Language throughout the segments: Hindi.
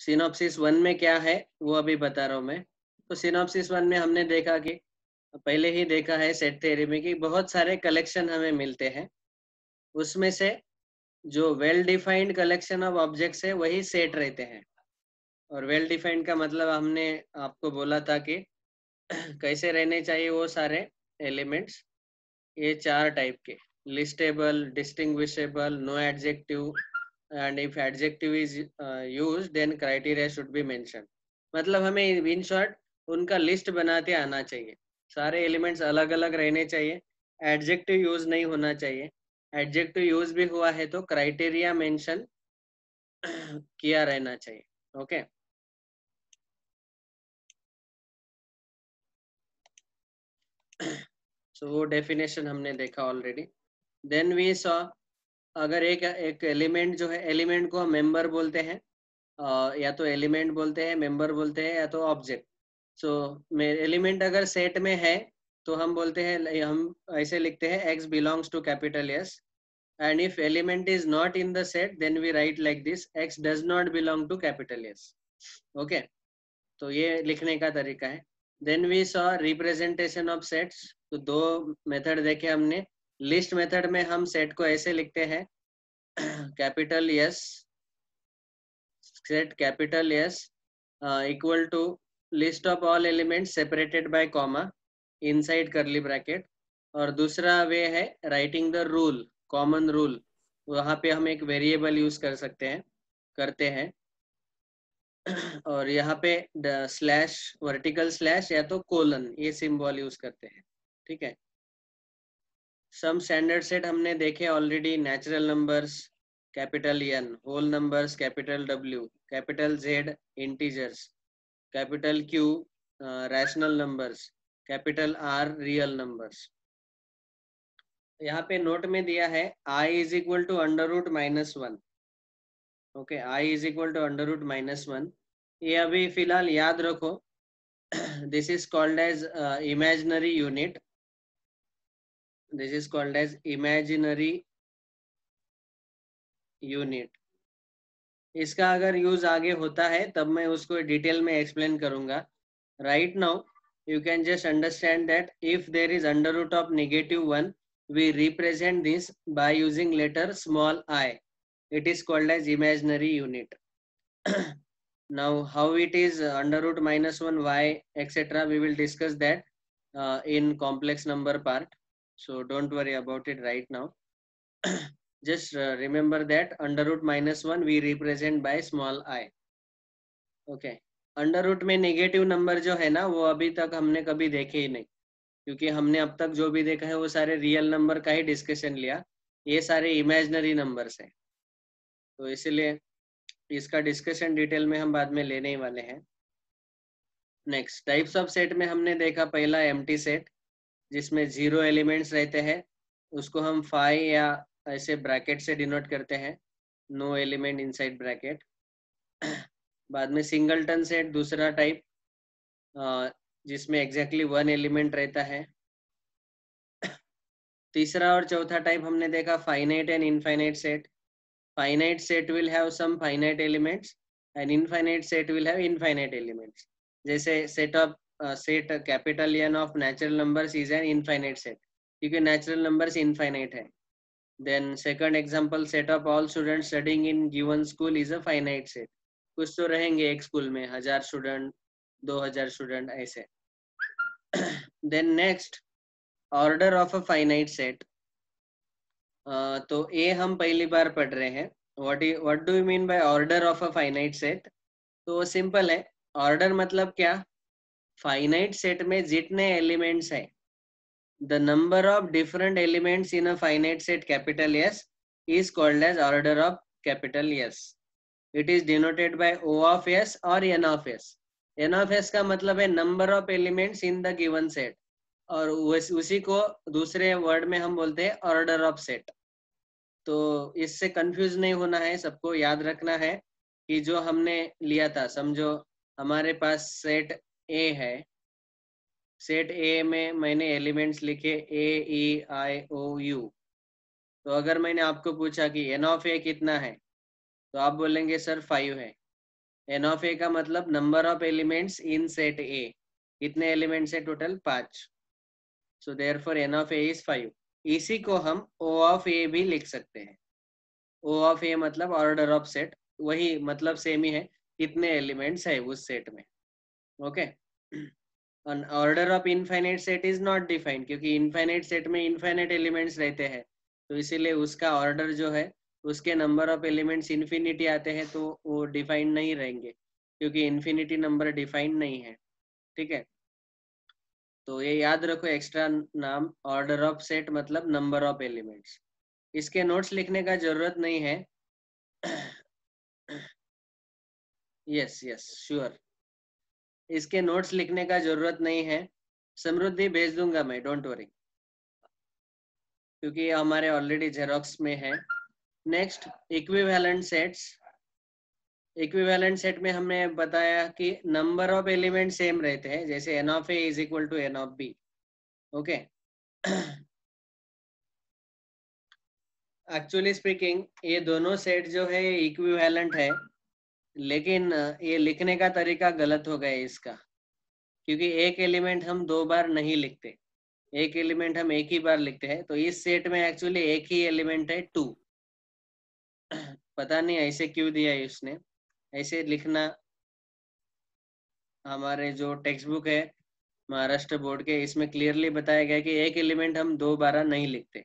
सिनॉप्सिस वन में क्या है, वो अभी बता रहा हूँ मैं। तो सिनोप्सिस वन में हमने देखा कि, पहले ही देखा है सेट थेरी में कि बहुत सारे कलेक्शन हमें मिलते हैं। उसमें से जो well defined collection of objects है, वही सेट रहते हैं। और वेल डिफाइंड का मतलब हमने आपको बोला था कि कैसे रहने चाहिए वो सारे एलिमेंट्स ये चार टाइप के। Listable distinguishable no adjective and if adjective is use then criteria should be mention मतलब हमें इन शॉर्ट उनका लिस्ट बनाते आना चाहिए। सारे एलिमेंट्स अलग अलग रहने चाहिए। एडजेक्टिव यूज़ नहीं होना चाहिए। एडजेक्टिव यूज़ भी हुआ है तो क्राइटेरिया मेंशन किया रहना चाहिए। ओके सो वो डेफिनेशन हमने देखा ऑलरेडी देन वी सॉ अगर एक एक एलिमेंट जो है एलिमेंट को हम मेंबर बोलते हैं या तो एलिमेंट बोलते हैं मेंबर बोलते हैं, या तो ऑब्जेक्ट सो एलिमेंट अगर सेट में है तो हम बोलते हैं हम ऐसे लिखते हैं x belongs to capital S and if element is not in the set then we write like this x does not belong to capital S okay तो ये लिखने का तरीका है. Then we saw representation of sets तो दो मेथड देखे हमने. लिस्ट मेथड में हम सेट को ऐसे लिखते हैं, capital S set capital S equal to list of all element separated by comma inside curly bracket और दूसरा वे है writing the rule common rule वहाँ पे हम एक वेरिएबल यूज़ कर सकते हैं, करते हैं। और यहाँ पे स्लैश वर्टिकल स्लैश या तो कोलन ये सिंबल यूज़ करते हैं, ठीक है? सम स्टैंडर्ड सेट हमने देखे already natural numbers capital N whole numbers capital W capital Z integers capital Q rational numbers capital R real numbers यहाँ पे नोट में दिया है i is equal to under root minus one okay i is equal to under root minus one ये अभी फ़िलहाल याद रखो this is called as imaginary unit this is called as imaginary unit इसका अगर यूज़ आगे होता है तब मैं उसको डिटेल में एक्सप्लेन करूँगा right now you can just understand that if there is under root of negative 1 we represent this by using letter small i it is called as imaginary unit now how it is under root minus 1 y etc we will discuss that uh, in complex number part So don't worry about it right now. Just uh, remember that under root minus 1 we represent by small i. Okay. Under root में नेगेटिव नंबर जो है ना वो अभी तक हमने कभी देखे ही नहीं क्योंकि हमने अब तक जो भी देखा है वो सारे रियल नंबर का ही डिस्कशन लिया ये सारे इमेजनरी नंबर्स है तो इसीलिए इसका डिस्कशन डिटेल में हम बाद में लेने ही वाले हैं नेक्स्ट टाइप्स ऑफ़ सेट में हमने देखा पहला एम्प्टी सेट जिसमें ज़ीरो एलिमेंट्स रहते हैं, उसको हम फाइव या ऐसे ब्रैकेट से डिनोट करते हैं। नो एलिमेंट इनसाइड ब्रैकेट बाद में सिंगलटन सेट दूसरा टाइप जिसमें एग्जैक्टली वन एलिमेंट रहता है। तीसरा और चौथा टाइप हमने देखा finite and infinite set finite set will have some finite elements and infinite set will have infinite elements जैसे set of uh, set capital N of natural numbers is an infinite set क्योंकि natural numbers infinite है then second example set of all students studying in given school is a finite set कुछ तो रहेंगे एक स्कूल में हज़ार स्टूडेंट दो हज़ार स्टूडेंट ऐसे then next order of a finite set uh, तो ए हम पहली बार पढ़ रहे हैं what what do you mean by order of a finite set तो सिंपल है ऑर्डर मतलब क्या फाइनाइट सेट में जितने एलिमेंट्स है the number of different elements in a finite set capital S is called as order of capital S it is denoted by O of S और n of S n of S का मतलब है number of elements in the given set और उसी को दूसरे वर्ड में हम बोलते हैं ऑर्डर ऑफ़ सेट तो इससे कंफ्यूज नहीं होना है, सबको याद रखना है कि जो हमने लिया था, समझो, हमारे पास सेट ए है। सेट ए में मैंने एलिमेंट्स लिखे ए ई आई ओ यू तो अगर मैंने आपको पूछा कि एन ऑफ़ ए कितना है तो आप बोलेंगे, सर फाइव है। एन ऑफ़ ए का मतलब number of elements in set A कितने एलिमेंट्स है टोटल पाँच। So therefore n of A is five इसी को हम ओ ऑफ़ ए भी लिख सकते हैं। ओ ऑफ़ ए मतलब ऑर्डर ऑफ़ सेट वही मतलब सेम ही है। कितने एलिमेंट्स है उस सेट में? Okay order of infinite set is not defined क्योंकि इनफाइनाइट सेट में इनफाइनाइट एलिमेंट्स रहते हैं। तो इसीलिए उसका ऑर्डर जो है, उसके नंबर ऑफ़ एलिमेंट्स इन्फिनिटी आते हैं तो वो डिफाइंड नहीं रहेंगे। क्योंकि इन्फिनिटी नंबर डिफाइंड नहीं है। ठीक है? तो ये याद रखो एक्स्ट्रा नाम ऑर्डर ऑफ़ सेट मतलब नंबर ऑफ़ एलिमेंट्स इसके नोट्स लिखने का ज़रूरत नहीं है। यस यस श्योर इसके नोट्स लिखने का ज़रूरत नहीं है। समृद्धि भेज दूँगा मैं डोंट वरी क्योंकि हमारे ऑलरेडी जेरोक्स में है। Next equivalent sets equivalent set में हमने बताया कि नंबर ऑफ़ एलिमेंट सेम रहते हैं, जैसे n of A is equal to n of B okay actually speaking ये दोनों सेट जो है इक्विवेलेंट है। लेकिन ये लिखने का तरीका गलत हो गया इसका। क्योंकि एक एलिमेंट हम दो बार नहीं लिखते। एक एलिमेंट हम एक ही बार लिखते हैं तो इस सेट में एक्चुअली एक ही एलिमेंट है टू पता नहीं ऐसे क्यों दिया है उसने ऐसे लिखना हमारे जो टेक्स्ट बुक है, महाराष्ट्र बोर्ड के, इसमें क्लियरली बताया गया कि एक एलिमेंट हम दो बार नहीं लिखते।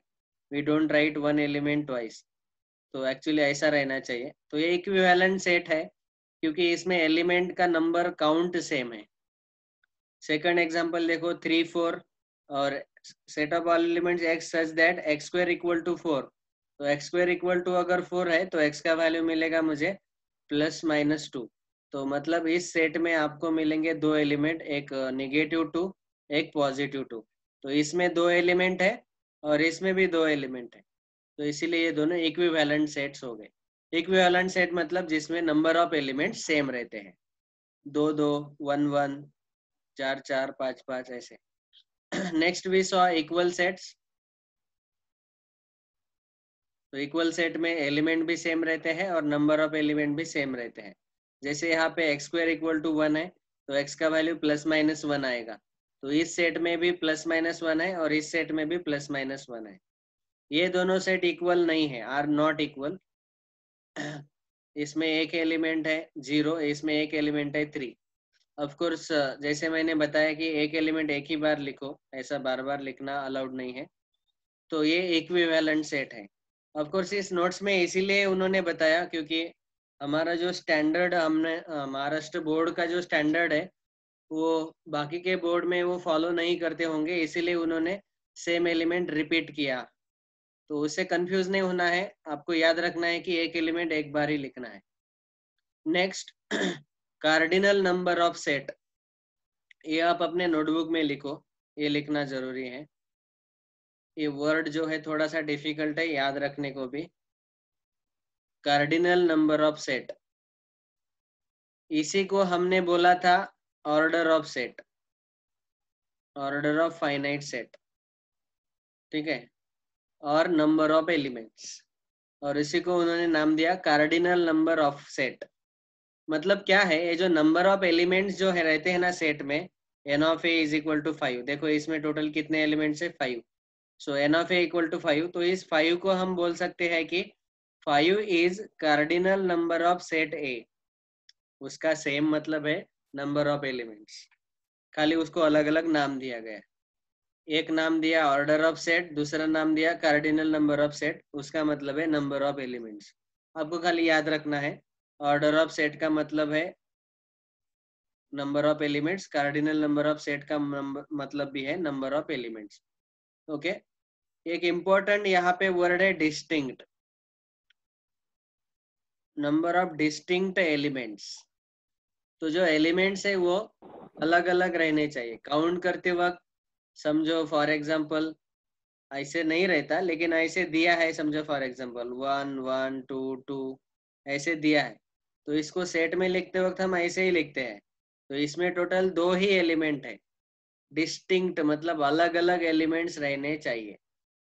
We don't write one element twice तो एक्चुअली ऐसा रहना चाहिए। तो ये इक्विवेलेंट सेट है। क्योंकि इसमें एलिमेंट का नंबर काउंट सेम है। सेकंड एग्जांपल देखो थ्री फोर और set of all elements x such that x square equal to four तो एक्स स्क्वायर इक्वल टू अगर फोर है तो एक्स का वैल्यू मिलेगा मुझे प्लस माइनस टू तो मतलब इस सेट में आपको मिलेंगे दो एलिमेंट एक निगेटिव टू एक पॉजिटिव टू तो इसमें दो एलिमेंट है और इसमें भी दो एलिमेंट है। तो इसीलिए ये दोनों इक्विवेलेंट सेट्स हो गए। इक्विवेलेंट सेट मतलब जिसमें नंबर ऑफ़ एलिमेंट सेम रहते हैं। दो दो वन वन चार चार, पाँच पाँच, ऐसे। Next we saw equal sets तो इक्वल सेट में एलिमेंट भी सेम रहते हैं और नंबर ऑफ़ एलिमेंट भी सेम रहते हैं। जैसे यहाँ पे x square equal to one है तो एक्स का वैल्यू प्लस माइनस वन आएगा। तो इस सेट में भी प्लस माइनस वन है और इस सेट में भी प्लस माइनस वन है। ये दोनों सेट इक्वल नहीं है आर नॉट इक्वल इसमें एक एलिमेंट है ज़ीरो इसमें एक एलिमेंट है थ्री कोर्स जैसे मैंने बताया कि एक एलिमेंट एक ही बार लिखो, ऐसा बार बार लिखना अलाउड नहीं है तो ये इक्विवेलेंट सेट है. ऑफ़ कोर्स इस नोट्स में इसीलिए उन्होंने बताया क्योंकि हमारा जो स्टैंडर्ड हमने महाराष्ट्र बोर्ड का जो स्टैंडर्ड है, वो बाकी के बोर्ड में वो फॉलो नहीं करते होंगे, इसीलिए उन्होंने सेम एलिमेंट रिपीट किया. तो उससे कंफ्यूज नहीं होना है। आपको याद रखना है कि एक एलिमेंट एक बार ही लिखना है। Next cardinal number of set ये आप अपने नोटबुक में लिखो। ये लिखना ज़रूरी है। ये वर्ड जो है थोड़ा सा डिफ़िकल्ट है, याद रखने को भी। कार्डिनल नंबर ऑफ़ सेट इसी को हमने बोला था order of set order of finite set ठीक है? और नंबर ऑफ़ एलिमेंट्स और इसी को उन्होंने नाम दिया कार्डिनल नंबर ऑफ़ सेट मतलब क्या है? ये जो नंबर ऑफ़ एलिमेंट्स जो है रहते हैं ना सेट में n of A is equal to five देखो इसमें टोटल कितने एलिमेंट्स है? Five so n of A equal to five तो इस फाइव को हम बोल सकते हैं कि five is cardinal number of set A उसका सेम मतलब है नंबर ऑफ़ एलिमेंट्स खाली उसको अलग अलग नाम दिया गया एक नाम दिया ऑर्डर ऑफ़ सेट दूसरा नाम दिया कार्डिनल नंबर ऑफ़ सेट उसका मतलब है नंबर ऑफ़ एलिमेंट्स आपको खाली याद रखना है ऑर्डर ऑफ़ सेट का मतलब है number of elements cardinal number of set का मतलब भी है नंबर ऑफ़ एलिमेंट्स ओके एक इंपॉर्टेंट यहाँ पे वर्ड है distinct number of distinct elements तो जो एलिमेंट्स है वो अलग अलग रहने चाहिए. काउंट करते वक्त समझो फॉर एग्ज़ाम्पल ऐसे नहीं रहता, लेकिन ऐसे दिया है, समझो for example one one two two ऐसे दिया है। तो इसको सेट में लिखते वक्त हम ऐसे ही लिखते हैं। तो इसमें टोटल दो ही एलिमेंट है। डिस्टिंक्ट मतलब अलग अलग एलिमेंट्स रहने चाहिए।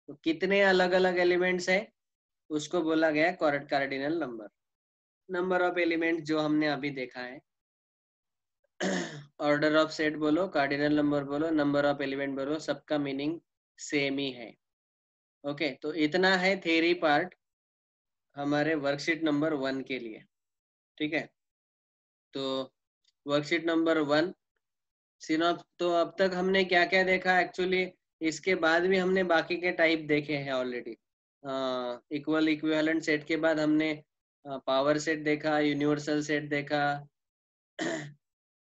तो कितने अलग अलग एलिमेंट्स है? उसको बोला गया cardinal number number of element जो हमने अभी देखा है। ऑर्डर ऑफ़ सेट बोलो कार्डिनल नंबर बोलो नंबर ऑफ़ एलिमेंट बोलो सबका मीनिंग सेम ही है। ओके okay, तो इतना है थेरी पार्ट हमारे वर्कशीट नंबर वन के लिए। ठीक है? तो वर्कशीट नंबर वन सिनॉप तो अब तक हमने क्या क्या देखा? एक्चुअली इसके बाद भी हमने बाकी के टाइप देखे हैं ऑलरेडी इक्वल इक्विवेलेंट सेट के बाद हमने पावर सेट देखा यूनिवर्सल सेट देखा।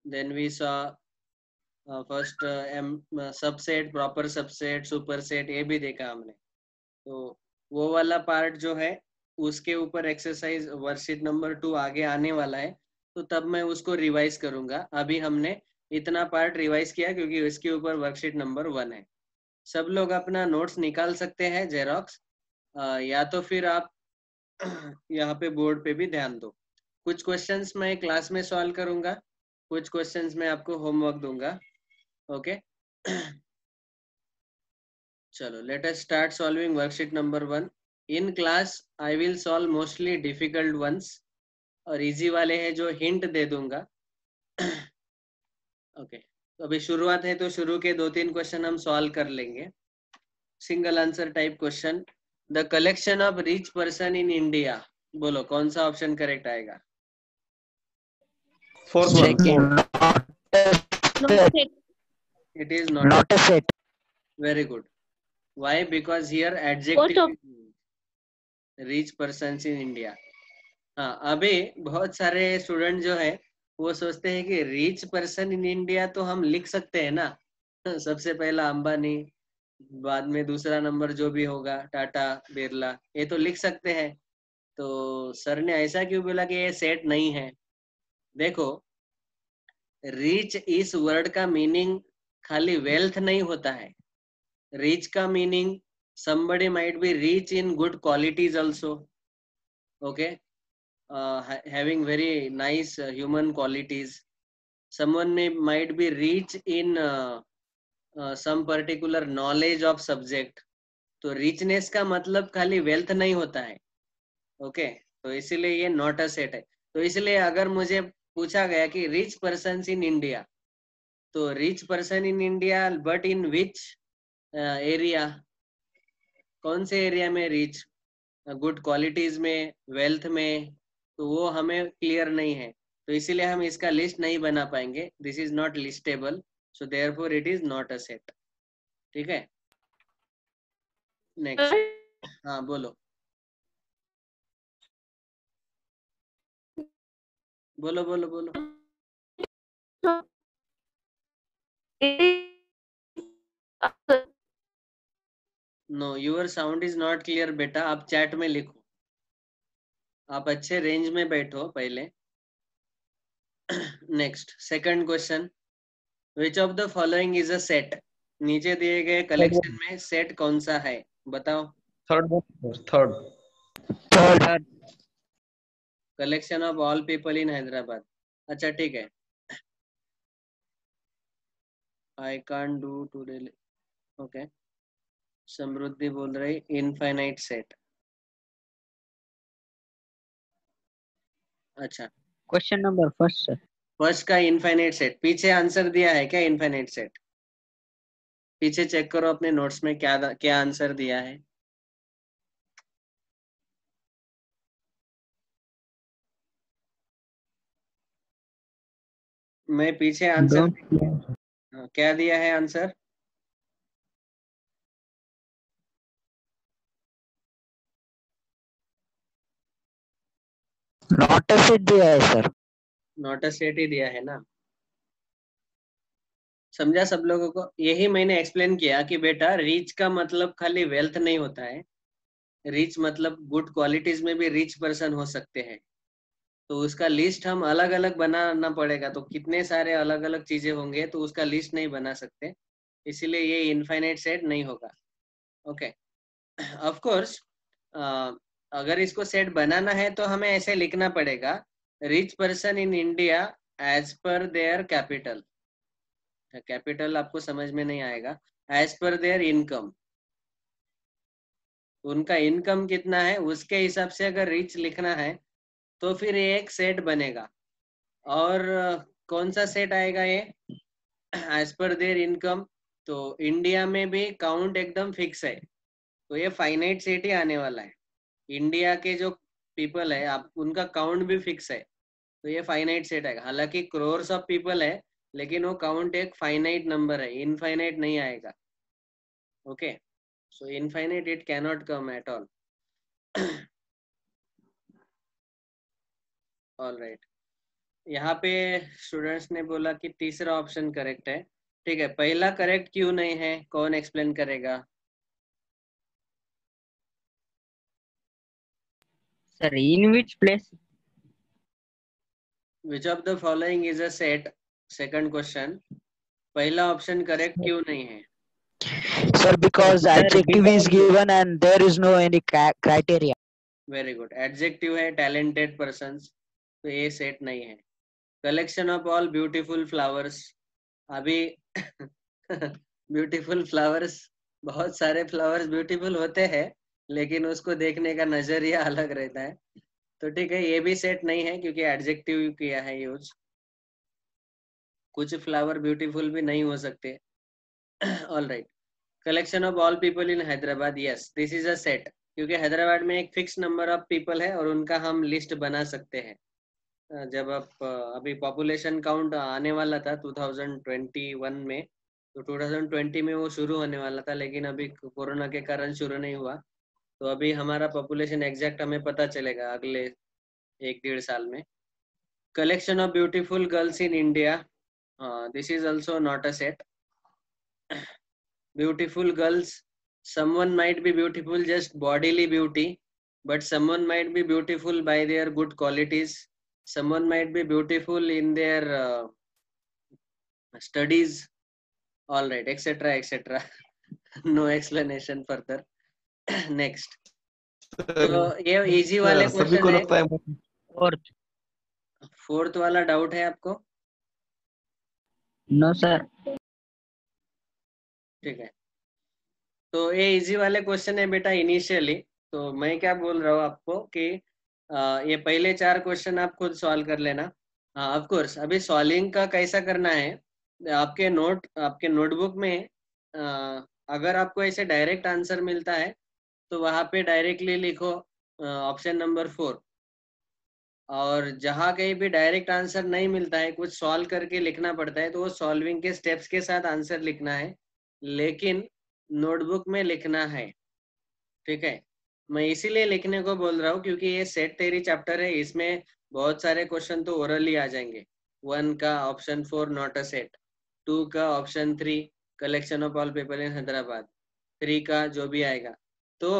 Then we saw first M subset proper subset super set ये भी देखा हमने। तो वो वाला पार्ट जो है, उसके ऊपर एक्सरसाइज वर्कशीट नंबर टू आगे आने वाला है। तो तब मैं उसको रिवाइज करूँगा। अभी हमने इतना पार्ट रिवाइज किया क्योंकि इसके ऊपर वर्कशीट नंबर वन है। सब लोग अपना नोट्स निकाल सकते हैं जेरोक्स या तो फिर आप यहाँ पे बोर्ड पे भी ध्यान दो। कुछ क्वेश्चंस मैं क्लास में सॉल्व करूँगा। कुछ क्वेश्चंस मैं आपको होमवर्क दूँगा ओके चलो let us start solving worksheet number one in class I will solve mostly difficult ones और इजी वाले हैं जो हिंट दे दूँगा। ओके तो अभी शुरुआत है तो शुरू के दो तीन क्वेश्चन हम सॉल्व कर लेंगे। Single answer type question the collection of rich person in India बोलो, कौन सा ऑप्शन करेक्ट आएगा? It is not very good why because here adjective rich person in India हाँ अभी बहुत सारे स्टूडेंट जो है वो सोचते हैं कि रिच पर्सन इन इंडिया तो हम लिख सकते हैं ना। सबसे पहला अंबानी बाद में दूसरा नंबर जो भी होगा टाटा बिरला ये तो लिख सकते हैं। तो सर ने ऐसा क्यों बोला कि ये सेट नहीं है? देखो रिच इस वर्ड का मीनिंग खाली वेल्थ नहीं होता है रिच का meaning somebody might be rich in good qualities also okay uh, ha having very nice uh, human qualities someone may might be rich in uh, uh, some particular knowledge of subject तो रिचनेस का मतलब खाली वेल्थ नहीं होता है ओके okay? तो इसीलिए ये नॉट अ सेट है तो इसलिए अगर मुझे पूछा गया कि रिच पर्सन इन इंडिया तो rich person in India but in which area कौन से एरिया में रिच गुड क्वालिटीज में वेल्थ में? तो वो हमें क्लियर नहीं है। तो इसीलिए हम इसका लिस्ट नहीं बना पाएँगे। This is not listable so therefore it is not a set ठीक है? नेक्स्ट हाँ बोलो। बोलो बोलो बोलो। No your sound is not clear बेटा। आप चैट में लिखो। आप अच्छे रेंज में बैठो पहले। Next second question which of the following is a set नीचे दिए गए कलेक्शन में सेट कौन सा है? बताओ। Third third third collection of all people in Hyderabad अच्छा ठीक है I can do today okay Samriddhi बोल रही इनफाइनाइट सेट अच्छा question number first sir first का इनफाइनाइट सेट पीछे आंसर दिया है क्या इनफाइनाइट सेट पीछे चेक करो अपने नोट्स में क्या क्या आंसर दिया है मैं पीछे आंसर हाँ, क्या दिया है आंसर नॉट अ सेट दिया है सर नॉट अ सेट ही दिया है ना? समझा सब लोगों को? यही मैंने एक्सप्लेन किया कि बेटा रिच का मतलब खाली वेल्थ नहीं होता है। रिच मतलब गुड क्वालिटीज में भी रिच पर्सन हो सकते हैं। तो उसका लिस्ट हम अलग अलग बनाना पड़ेगा। तो कितने सारे अलग अलग चीज़ें होंगे तो उसका लिस्ट नहीं बना सकते। इसीलिए ये इनफाइनाइट सेट नहीं होगा। ओके ऑफ़ कोर्स अगर इसको सेट बनाना है तो हमें ऐसे लिखना पड़ेगा rich person in India as पर देयर कैपिटल कैपिटल आपको समझ में नहीं आएगा। एज पर देयर इनकम उनका इनकम कितना है, उसके हिसाब से अगर रिच लिखना है तो फिर ये एक सेट बनेगा। और कौन सा सेट आएगा ये? एज पर देयर इनकम तो इंडिया में भी काउंट एकदम फिक्स है। तो ये फाइनाइट सेट ही आने वाला है। इंडिया के जो पीपल है आप उनका काउंट भी फिक्स है। तो ये फाइनाइट सेट आएगा। हालाँकि क्रोर्स ऑफ़ पीपल है, लेकिन वो काउंट एक फाइनाइट नंबर है। इनफाइनाइट नहीं आएगा। Okay so infinite it cannot come at all all right यहाँ पे स्टूडेंट्स ने बोला कि तीसरा ऑप्शन करेक्ट है। ठीक है पहला करेक्ट क्यों नहीं है? कौन एक्सप्लेन करेगा? Sir, in which place? Which of the following is a set second question पहला ऑप्शन करेक्ट क्यों नहीं है? Sir, because Sir, adjective is because- given and there is no any criteria. Very good adjective है टैलेंटेड पर्सन तो ये सेट नहीं है। Collection of all beautiful flowers अभी ब्यूटीफुल फ्लावर्स बहुत सारे फ्लावर्स ब्यूटीफुल होते हैं, लेकिन उसको देखने का नज़रिया अलग रहता है। तो ठीक है, ये भी सेट नहीं है, क्योंकि एडजेक्टिव किया है यूज़ कुछ फ्लावर ब्यूटीफुल भी नहीं हो सकते। All right collection of all people in Hyderabad yes this is a set क्योंकि हैदराबाद में एक फिक्स नंबर ऑफ़ पीपल है और उनका हम लिस्ट बना सकते हैं। जब आप अभी पॉपुलेशन काउंट आने वाला था 2021 में तो 2020 में वो शुरू होने वाला था, लेकिन अभी कोरोना के कारण शुरू नहीं हुआ। तो अभी हमारा पॉपुलेशन एग्जैक्ट हमें पता चलेगा अगले एक डेढ़ साल में। Collection of beautiful girls in India this is also not a set beautiful girls, someone might be beautiful, just bodily beauty, but someone might be beautiful by their good qualities someone might be beautiful in their uh, studies all right etc etc no explanation further next तो ये इजी वाले सभी को क्वेश्चन है लगता है Fourth. फोर्थ वाला डाउट है आपको No, sir. ठीक है तो ये इजी वाले क्वेश्चन है बेटा इनिशियली तो मैं क्या बोल रहा हूँ आपको कि ये पहले चार क्वेश्चन आप खुद सॉल्व कर लेना। हाँ ऑफ़ कोर्स अभी सॉल्विंग का कैसा करना है, आपके नोट आपके नोटबुक में अगर आपको ऐसे डायरेक्ट आंसर मिलता है तो वहाँ पे डायरेक्टली लिखो ऑप्शन नंबर फोर और जहाँ कहीं भी डायरेक्ट आंसर नहीं मिलता है, कुछ सॉल्व करके लिखना पड़ता है तो वो सॉल्विंग के स्टेप्स के साथ आंसर लिखना है, लेकिन नोटबुक में लिखना है। ठीक है? मैं इसीलिए लिखने को बोल रहा हूँ क्योंकि ये सेट तेरी चैप्टर है, इसमें बहुत सारे क्वेश्चन तो ओरली आ जाएँगे। वन का option four not a set two का option three collection of all paper in Hyderabad three का जो भी आएगा। तो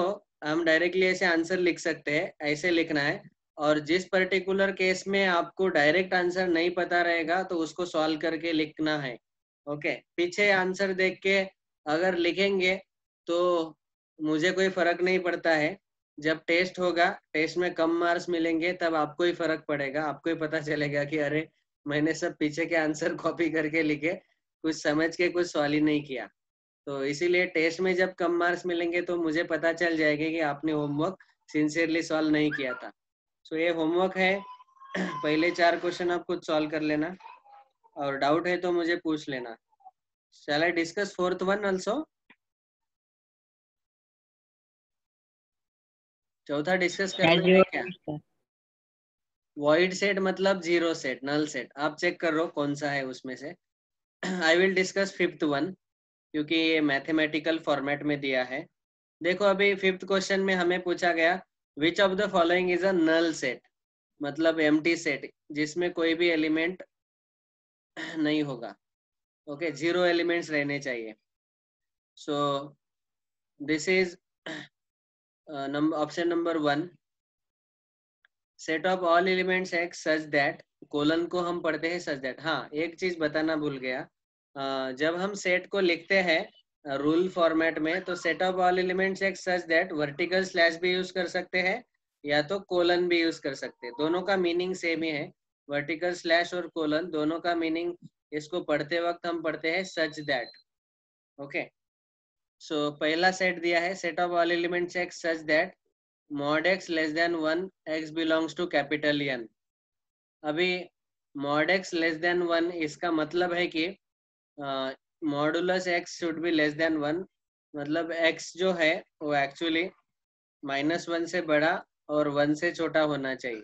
हम डायरेक्टली ऐसे आंसर लिख सकते हैं, ऐसे लिखना है। और जिस पर्टिकुलर केस में आपको डायरेक्ट आंसर नहीं पता रहेगा तो उसको सॉल्व करके लिखना है। ओके पीछे आंसर देख के अगर लिखेंगे तो मुझे कोई फ़र्क नहीं पड़ता है। जब टेस्ट होगा, टेस्ट में कम मार्क्स मिलेंगे, तब आपको ही फ़र्क पड़ेगा। आपको ही पता चलेगा कि अरे, मैंने सब पीछे के आंसर कॉपी करके लिखे, कुछ समझ के, कुछ सॉल्व ही नहीं किया। तो इसीलिए टेस्ट में जब कम मार्क्स मिलेंगे तो मुझे पता चल जाएगा कि आपने होमवर्क सिंसियरली सॉल्व नहीं किया था। सो ये होमवर्क है। पहले चार क्वेश्चन आप खुद सॉल्व कर लेना। और डाउट है तो मुझे पूछ लेना। Shall i discuss fourth one also? चौथा डिस्कस करना As है क्या? वॉइड सेट मतलब ज़ीरो सेट नल सेट आप चेक कर रो कौन सा है उसमें से। I will discuss fifth one क्योंकि ये मैथमेटिकल फॉर्मेट में दिया है। देखो अभी फिफ्थ क्वेश्चन में हमें पूछा गया which of the following is a null set मतलब एम सेट जिसमें कोई भी एलिमेंट नहीं होगा। ओके ज़ीरो एलिमेंट्स रहने चाहिए। So this is option number one set of all elements x such that colon को हम पढ़ते हैं सच दैट हाँ एक चीज़ बताना भूल गया। अ, जब हम सेट को लिखते हैं रूल फॉर्मेट में तो set of all elements x such that vertical slash भी यूज़ कर सकते हैं या तो कोलन भी यूज़ कर सकते हैं। दोनों का मीनिंग सेम ही है। वर्टिकल स्लैश और कोलन दोनों का मीनिंग इसको पढ़ते वक्त हम पढ़ते हैं सच दैट ओके सो पहला सेट दिया है। Set of all elements x such that mod x less than one x belongs to capital N अभी mod x less than one इसका मतलब है कि modulus x should be less than one मतलब एक्स जो है, वो एक्चुअली माइनस वन से बड़ा और वन से छोटा होना चाहिए।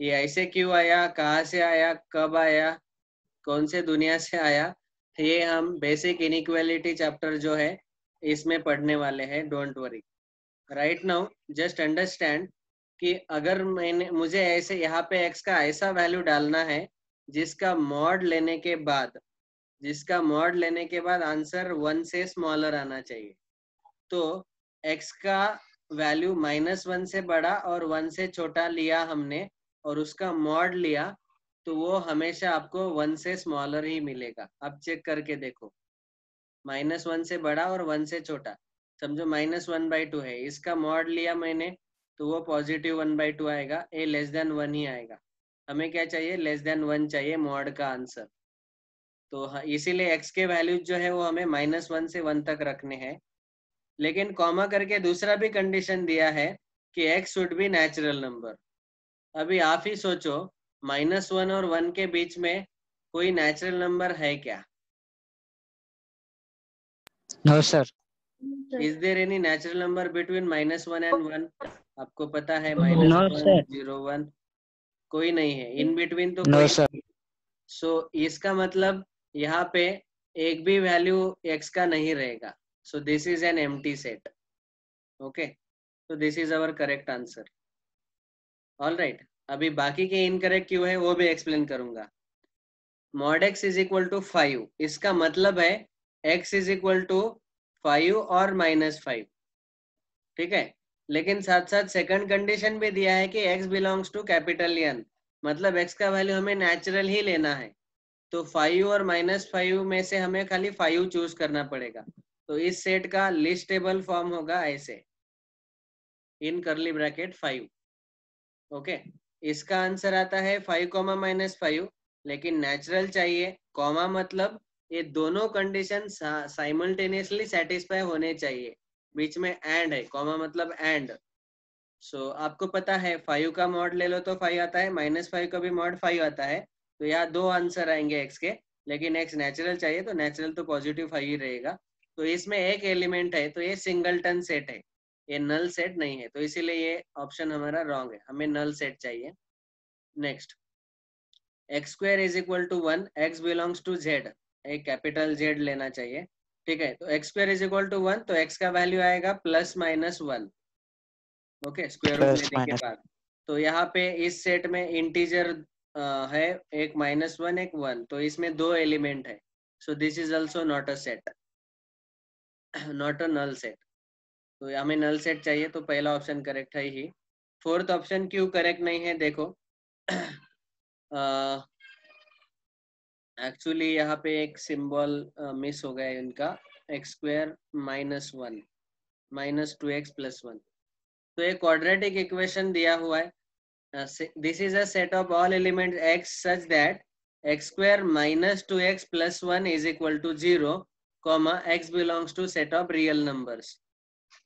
ये ऐसे क्यों आया? कहाँ से आया? कब आया? कौन से दुनिया से आया? ये हम बेसिक इनइक्वालिटी चैप्टर जो है इसमें पढ़ने वाले हैं don't worry right now just understand कि अगर मैंने, मुझे ऐसे यहाँ पे एक्स का ऐसा वैल्यू डालना है, जिसका मॉड लेने के बाद, जिसका मॉड लेने के बाद आंसर वन से स्मॉलर आना चाहिए। तो एक्स का वैल्यू माइनस वन से बड़ा और वन से छोटा लिया हमने और उसका मॉड लिया तो वो हमेशा आपको वन से स्मॉलर ही मिलेगा। अब चेक करके देखो। माइनस वन से बड़ा और वन से छोटा। समझो माइनस वन बाई टू है। इसका मॉड लिया मैंने तो वो पॉजिटिव वन बाई टू आएगा। ए लेस देन वन ही आएगा। हमें क्या चाहिए? लेस देन वन चाहिए मॉड का आंसर। तो इसीलिए एक्स के वैल्यूज़ जो है वो हमें माइनस वन से वन तक रखने हैं। लेकिन कॉमा करके दूसरा भी कंडीशन दिया है कि x should be natural number. अभी आप ही सोचो, माइनस वन और वन के बीच में कोई नेचुरल नंबर है क्या? No, sir. Is there any natural number between minus one and one आपको पता है माइनस वन. ज़ीरो वन कोई नहीं है। इन बिटवीन तो No, sir. सो इसका मतलब यहाँ पे एक भी वैल्यू एक्स का नहीं रहेगा। सो दिस इज़ एन एम सेट ओके तो this is our correct answer all right अभी बाकी के इनकरेक्ट क्यों है वो भी एक्सप्लेन करूँगा। Mod x is equal to five इसका मतलब है x is equal to five और माइनस फाइव ठीक है? लेकिन साथ साथ सेकंड कंडीशन भी दिया है कि x belongs to capital N मतलब एक्स का वैल्यू हमें नेचुरल ही लेना है। तो फाइव और माइनस फाइव में से हमें खाली फाइव चूज़ करना पड़ेगा। तो इस सेट का लिस्टेबल फॉर्म होगा ऐसे। In curly bracket five okay इसका आंसर आता है फाइव कॉमा माइनस फाइव लेकिन नेचुरल चाहिए कॉमा मतलब ये दोनों कंडीशन साइमल्टेनियसली सेटिस्फाई होने चाहिए। बीच में एंड है कॉमा मतलब एंड सो so, आपको पता है फाइव का मॉड ले लो तो फाइव आता है माइनस फाइव का भी मॉड फाइव आता है। तो यहाँ दो आंसर आएँगे एक्स के लेकिन एक्स नेचुरल चाहिए तो नेचुरल तो पॉजिटिव फाइव ही रहेगा। तो इसमें एक एलिमेंट है तो ये सिंगल सिंगलटन सेट है। ये नल सेट नहीं है तो इसीलिए ये ऑप्शन हमारा रॉन्ग है। हमें नल सेट चाहिए। Next x square is equal to one x belongs to Z एक कैपिटल जेड लेना चाहिए ठीक है? तो x square is equal to one तो एक्स का वैल्यू आएगा plus minus one okay square root लेने के बाद। तो यहाँ पे इस सेट में इंटीजर है एक माइनस वन एक वन तो इसमें दो एलिमेंट है। So this is also not a set not a null set तो हमें नल सेट चाहिए तो पहला ऑप्शन करेक्ट है ही। फोर्थ ऑप्शन क्यों करेक्ट नहीं है देखो। एक्चुअली यहाँ पे एक सिंबल मिस हो गया इनका. X square minus one minus two x plus one तो एक क्वाड्रेटिक इक्वेशन दिया हुआ है. This is a set of all element x such that x square minus two x plus one is equal to zero comma x belongs to set of real numbers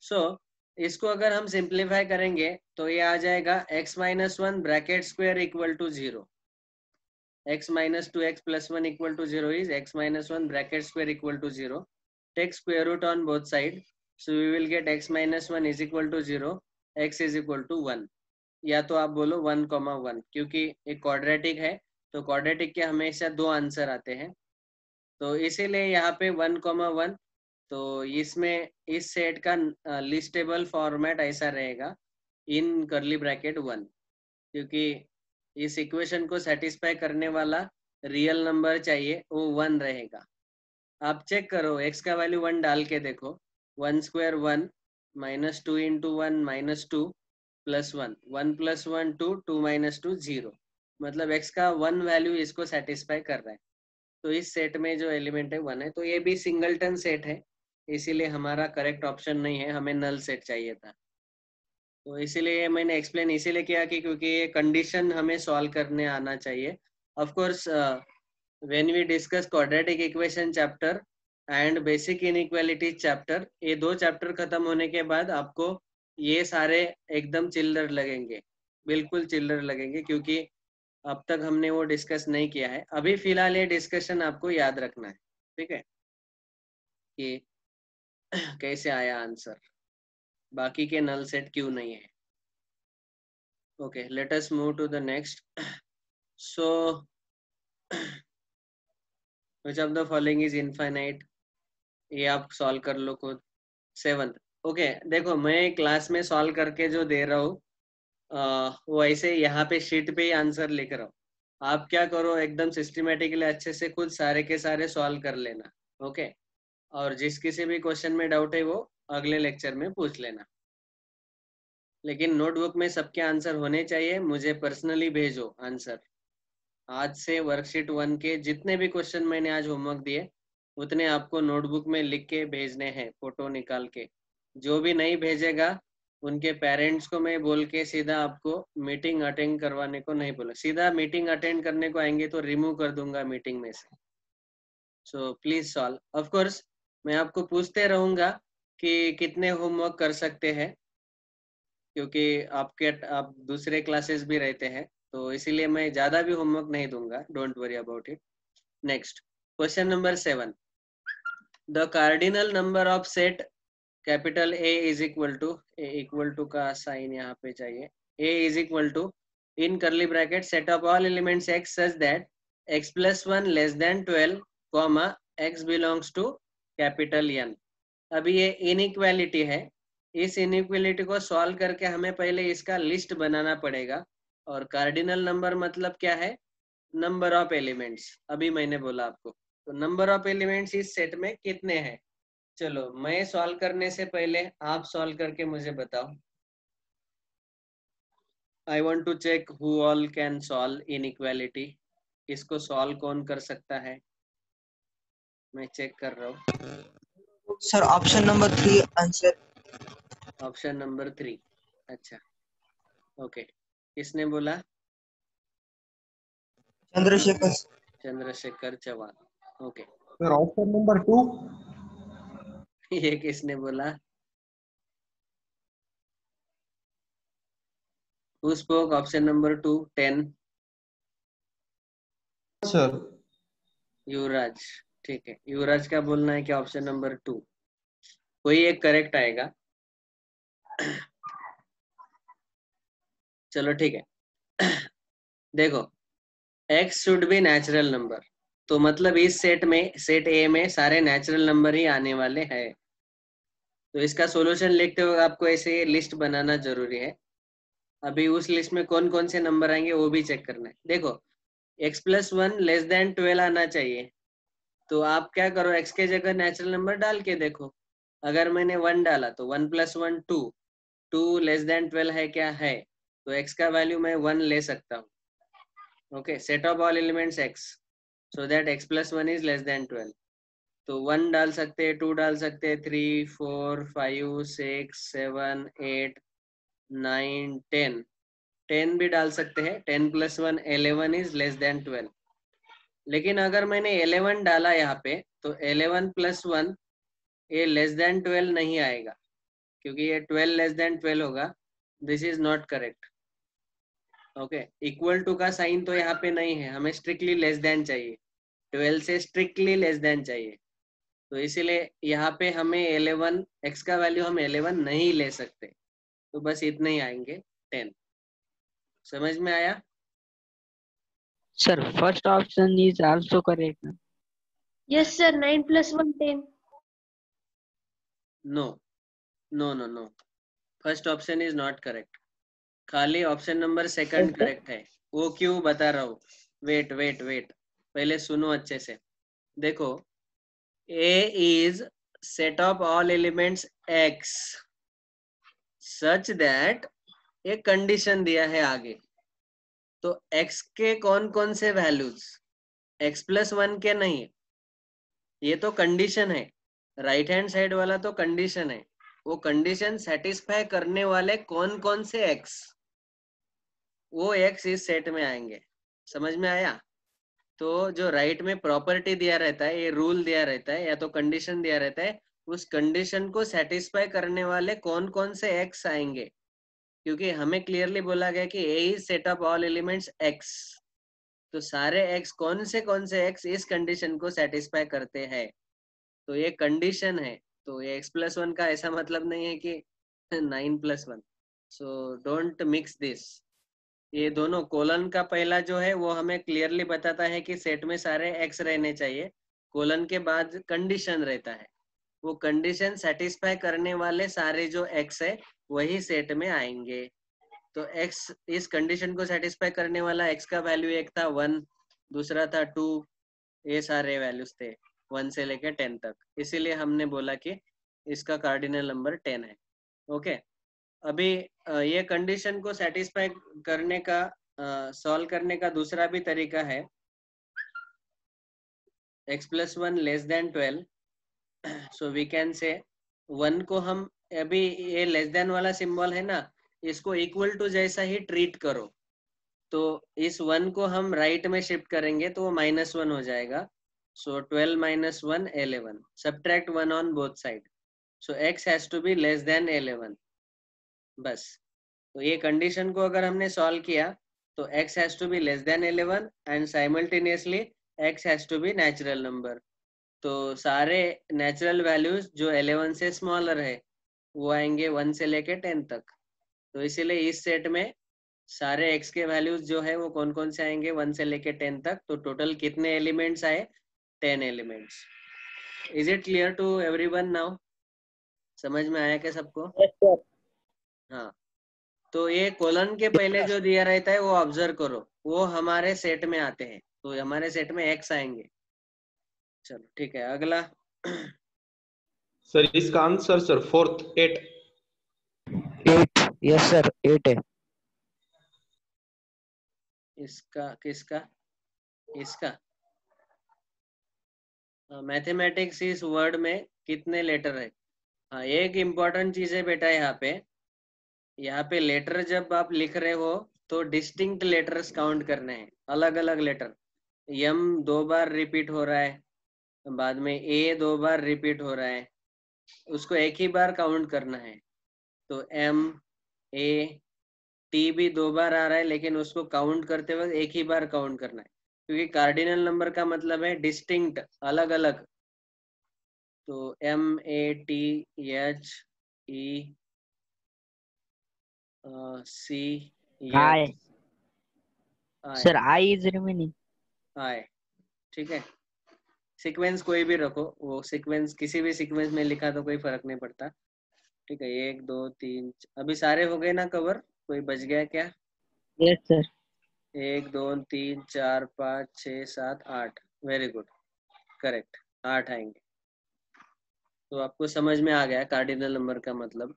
so इसको अगर हम सिंप्लीफाई करेंगे तो ये आ जाएगा x minus one bracket square equal to zero x minus 2x plus 1 equal to 0 is x minus 1 bracket square equal to 0. Take square root on both sides. So we will get x minus 1 is equal to 0, x is equal to 1. या तो आप बोलो 1 कॉमा वन क्योंकि एक क्वाड्रेटिक है तो क्वाड्रेटिक के हमेशा दो आंसर आते हैं तो इसीलिए यहाँ पे 1 कॉमा वन तो इसमें इस सेट का लिस्टेबल फॉर्मेट ऐसा रहेगा इन करली ब्रैकेट वन क्योंकि इस इक्वेशन को सेटिस्फाई करने वाला रियल नंबर चाहिए, वो वन रहेगा। आप चेक करो एक्स का वैल्यू वन डाल के देखो one square one minus two into one minus two plus one one plus one two two minus two zero मतलब एक्स का वन वैल्यू इसको सेटिस्फाई कर रहा है। तो इस सेट में जो एलिमेंट है वन है। तो ये भी सिंगलटन सेट है, इसीलिए हमारा करेक्ट ऑप्शन नहीं है, हमें नल सेट चाहिए था। तो इसीलिए मैंने एक्सप्लेन इसीलिए किया कि क्योंकि ये कंडीशन हमें सॉल्व करने आना चाहिए। Of course when we discuss quadratic equation chapter and basic inequality chapter ये दो चैप्टर खत्म होने के बाद आपको ये सारे एकदम चिल्लर लगेंगे। बिल्कुल चिल्लर लगेंगे क्योंकि अब तक हमने वो डिस्कस नहीं किया है। अभी फ़िलहाल ये डिस्कशन आपको याद रखना है। ठीक है? कि कैसे आया आंसर बाकी के नल सेट क्यों नहीं है? Okay let us move to the next so which of the following is infinite? ये आप सॉल्व कर लो खुद. सेवंथ ओके देखो, मैं क्लास में सॉल्व करके जो दे रहा हूँ वो ऐसे यहाँ पे शीट पे ही आंसर लिख रहा हूँ आप क्या करो, एकदम सिस्टमेटिकली अच्छे से खुद सारे के सारे सॉल्व कर लेना. ओके और जिस किसी भी क्वेश्चन में डाउट है वो अगले लेक्चर में पूछ लेना। लेकिन नोटबुक में सबके आंसर होने चाहिए, मुझे पर्सनली भेजो आंसर आज से वर्कशीट वन के जितने भी क्वेश्चन मैंने आज होमवर्क दिए, उतने आपको नोटबुक में लिख के भेजने हैं फ़ोटो निकाल के। जो भी नहीं भेजेगा, उनके पेरेंट्स को मैं बोल के सीधा आपको मीटिंग अटेंड करवाने को नहीं बोला। सीधा मीटिंग अटेंड करने को आएँगे तो रिमूव कर दूँगा मीटिंग में से। सो प्लीज़ सॉल्व ऑफकोर्स मैं आपको पूछते रहूँगा कि कितने होमवर्क कर सकते हैं? क्योंकि आपके, आप दूसरे क्लासेस भी रहते हैं तो इसीलिए मैं ज़्यादा भी होमवर्क नहीं दूँगा। Don't worry about it next question number seven the cardinal number of set capital A is equal to A equal to का साइन यहाँ पे चाहिए। A is equal to in curly bracket set of all elements x such that x plus one less than twelve comma x belongs to capital N अभी ये इनइक्वालिटी है। इस इनइक्वालिटी को सॉल्व करके हमें पहले इसका लिस्ट बनाना पड़ेगा। और कार्डिनल नंबर मतलब क्या है? नंबर ऑफ़ एलिमेंट्स अभी मैंने बोला आपको। तो नंबर ऑफ़ एलिमेंट्स इस सेट में कितने हैं? चलो, मैं सॉल्व करने से पहले आप सॉल्व करके मुझे बताओ। I want to check who all can solve inequality इसको सॉल्व कौन कर सकता है? मैं चेक कर रहा हूँ। Sir option number three answer option number three अच्छा। ओके किसने बोला? Chandrashekhar Chandrashekhar Chauhan. Okay sir option number two ये किसने बोला? Who spoke? Option number two, ten? Sir Yuvraj. ठीक है। युवराज का बोलना है कि ऑप्शन नंबर टू कोई एक करेक्ट आएगा। चलो ठीक है। देखो, x should be natural number तो मतलब इस सेट में सेट ए में सारे नेचुरल नंबर ही आने वाले हैं। तो इसका सॉल्यूशन लिखते हुए आपको ऐसे लिस्ट बनाना ज़रूरी है। अभी उस लिस्ट में कौन कौन से नंबर आएँगे, वो भी चेक करना है। देखो, x plus one less than twelve आना चाहिए। तो आप क्या करो, x के जगह नेचुरल नंबर डाल के देखो। अगर मैंने वन डाला तो one plus one two two less than twelve है क्या? है। तो एक्स का वैल्यू मैं वन ले सकता हूँ। Okay set of all elements x so that x plus one is less than twelve तो वन डाल सकते हैं टू डाल सकते हैं three four five six seven eight nine ten ten भी डाल सकते हैं ten plus one eleven is less than twelve लेकिन अगर मैंने एलेवन डाला यहाँ पे तो एलेवन प्लस वन ये लेस देन ट्वेल्व नहीं आएगा क्योंकि ये ट्वेल्व लेस देन ट्वेल्व होगा this is not correct okay equal to का साइन तो यहाँ पे नहीं है हमें स्ट्रिक्टली लेस देन चाहिए ट्वेल्व से स्ट्रिक्टली लेस देन चाहिए तो इसीलिए यहाँ पे हमें एलेवन एक्स का वैल्यू हम एलेवन नहीं ले सकते तो बस इतने ही आएँगे टेन समझ में आया sir first option is also correct. Yes, sir. 9 plus 1, 10. No no no no first option is not correct खाली ऑप्शन नंबर सेकंड करेक्ट है। वो क्यों बता रहा हूँ? वेट वेट वेट पहले सुनो अच्छे से। देखो A is set of all elements x such that एक कंडीशन दिया है आगे। तो x के कौन कौन से वैल्यूज़ x प्लस वन के नहीं। ये तो कंडीशन है। राइट हैंड साइड वाला तो कंडीशन है। वो कंडीशन सेटिस्फाई करने वाले कौन कौन से एक्स वो एक्स इस सेट में आएँगे। समझ में आया? तो जो राइट right में प्रॉपर्टी दिया रहता है, ये रूल दिया रहता है, या तो कंडीशन दिया रहता है, उस कंडीशन को सेटिस्फाई करने वाले कौन कौन से एक्स आएँगे? क्योंकि हमें क्लियरली बोला गया कि A is set of all elements x तो सारे एक्स कौन से कौन से एक्स इस कंडीशन को सेटिस्फाई करते हैं? तो ये कंडीशन है। तो ये एक्स प्लस वन का ऐसा मतलब नहीं है कि nine plus one so don't mix this ये दोनों कोलन का पहला जो है, वो हमें क्लियरली बताता है कि सेट में सारे एक्स रहने चाहिए। कोलन के बाद कंडीशन रहता है। वो कंडीशन सेटिस्फाई करने वाले सारे जो एक्स है, वही सेट में आएँगे। तो एक्स इस कंडीशन को सेटिस्फाई करने वाला एक्स का वैल्यू एक था वन दूसरा था टू ये सारे वैल्यूज़ थे। वन से लेके टेन तक। इसीलिए हमने बोला कि इसका कार्डिनल नंबर टेन है। ओके अभी ये कंडीशन को सेटिस्फाई करने का सॉल्व करने का दूसरा भी तरीका है। X plus one less than twelve so we can say one को हम, अभी ये लेस देन वाला सिंबल है ना, इसको इक्वल टू जैसा ही ट्रीट करो। तो इस वन को हम राइट right में शिफ्ट करेंगे तो वो माइनस वन हो जाएगा। So twelve minus one eleven subtract one on both side so x has to be less than eleven बस। तो ये कंडीशन को अगर हमने सॉल्व किया तो x has to be less than 11 and simultaneously x has to be natural number तो सारे नेचुरल वैल्यूज़ जो 11 से स्मॉलर है, वो आएँगे 1 से लेके 10 तक। तो इसीलिए इस सेट में सारे x के वैल्यूज़ जो है, वो कौन कौन से आएँगे? 1 से लेके 10 तक। तो टोटल कितने एलिमेंट्स आए? 10 elements is it clear to everyone now समझ में आया क्या सबको? Yes, हाँ। तो ये कोलन के पहले जो दिया रहता है वो ऑब्ज़र्व करो। वो हमारे सेट में आते हैं। तो हमारे सेट में एक्स आएँगे। चलो ठीक है। अगला। सर इसका answer sir fourth eight eight yes sir eight है। इसका किसका? इसका। मैथमेटिक्स इस वर्ड में कितने लेटर है? हाँ एक इम्पोर्टेंट चीज़ है बेटा यहाँ पे। यहाँ पे लेटर जब आप लिख रहे हो तो डिस्टिंक्ट लेटर्स काउंट करने हैं अलग अलग लेटर यम दो बार रिपीट हो रहा है, बाद में ए दो बार रिपीट हो रहा है, उसको एक ही बार काउंट करना है। तो एम ए टी भी दो बार आ रहा है, लेकिन उसको काउंट करते वक्त एक ही बार काउंट करना है। क्योंकि कार्डिनल नंबर का मतलब है डिस्टिंक्ट अलग अलग तो M A T H E C. Sir, I is remaining. आए ठीक है? सीक्वेंस कोई भी रखो वो सीक्वेंस किसी भी सीक्वेंस में लिखा तो कोई फ़र्क नहीं पड़ता। ठीक है एक दो तीन अभी सारे हो गए ना कवर कोई बच गया क्या? Yes Yes, sir. एक दो तीन चार पाँच छ सात आठ। वेरी गुड करेक्ट आठ आएँगे। तो आपको समझ में आ गया कार्डिनल नंबर का मतलब।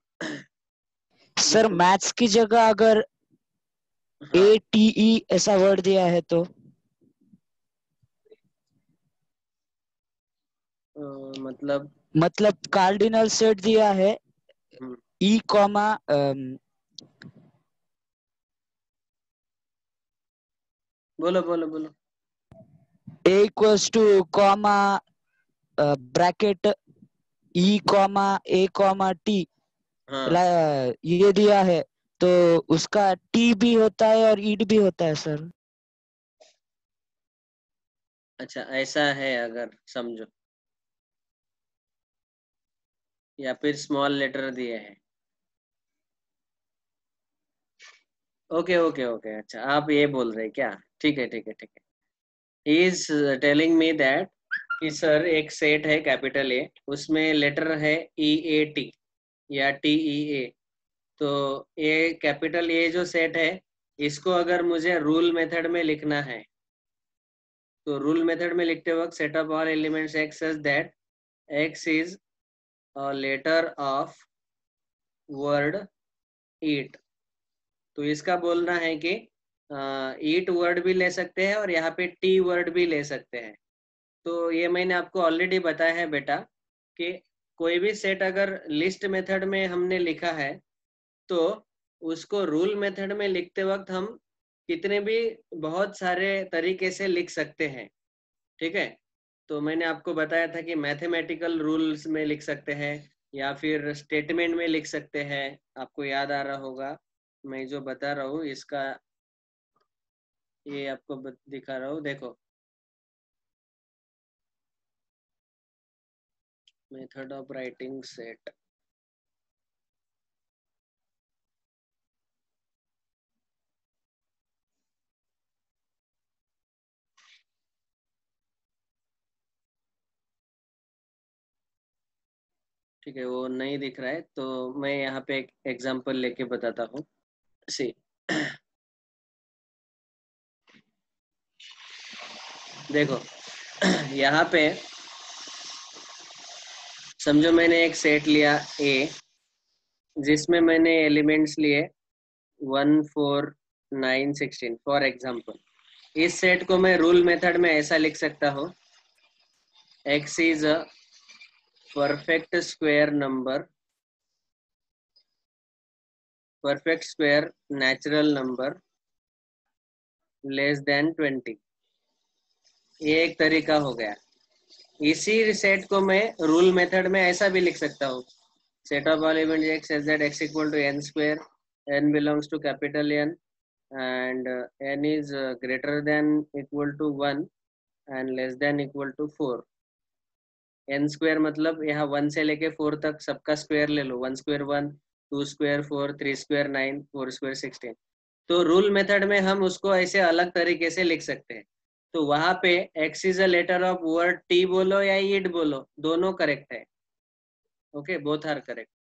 सर मैथ्स की जगह अगर ए टी ई ऐसा वर्ड दिया है तो? मतलब? मतलब कार्डिनल सेट दिया है हम्म। ई कॉमा बोलो बोलो बोलो। A equals to comma bracket E comma A comma T हाँ। ये दिया है तो उसका टी भी होता है और ईड भी होता है सर। अच्छा ऐसा है अगर समझो। या फिर स्मॉल लेटर दिए हैं। Okay okay okay. अच्छा आप ये बोल रहे क्या? ठीक है ठीक है ठीक है। He is telling me that कि सर एक सेट है कैपिटल ए उसमें लेटर है ई ए टी या टी ई ए तो ये कैपिटल ए जो सेट है, इसको अगर मुझे रूल मेथड में लिखना है तो रूल मेथड में लिखते वक्त set of all elements x such that x is letter of word eat तो इसका बोलना है कि ईट वर्ड भी ले सकते हैं और यहाँ पे टी वर्ड भी ले सकते हैं। तो ये मैंने आपको ऑलरेडी बताया है बेटा कि कोई भी सेट अगर लिस्ट मेथड में हमने लिखा है तो उसको रूल मेथड में लिखते वक्त हम कितने भी बहुत सारे तरीके से लिख सकते हैं। ठीक है? तो मैंने आपको बताया था कि मैथमेटिकल रूल्स में लिख सकते हैं या फिर स्टेटमेंट में लिख सकते हैं। आपको याद आ रहा होगा। मैं जो बता रहा हूँ, इसका ये आपको दिखा रहा हूँ, देखो। Method of writing set. ठीक है, वो नहीं दिख रहा है तो मैं यहाँ पे एक एग्जांपल लेके बताता हूँ। सी देखो, यहाँ पे समझो मैंने एक सेट लिया ए जिसमें मैंने एलिमेंट्स लिए one four nine sixteen for example इस सेट को मैं रूल मेथड में ऐसा लिख सकता हूँ x is a perfect square number perfect square natural number less than 20 ये एक तरीका हो गया। इसी सेट को मैं रूल मेथड में ऐसा भी लिख सकता हूँ। Set of all event x such that x equal to n square n belongs to capital N n is uh, greater than equal to 1 and less than equal to 4 n square मतलब यहाँ वन से लेके फोर तक सबका स्क्वायर ले लो। One square one two square four, three square nine, four square sixteen. तो रूल मेथड में हम उसको ऐसे अलग तरीके से लिख सकते हैं। तो वहाँ पे x is a letter of word T बोलो या इट बोलो, दोनों करेक्ट है। Okay both are correct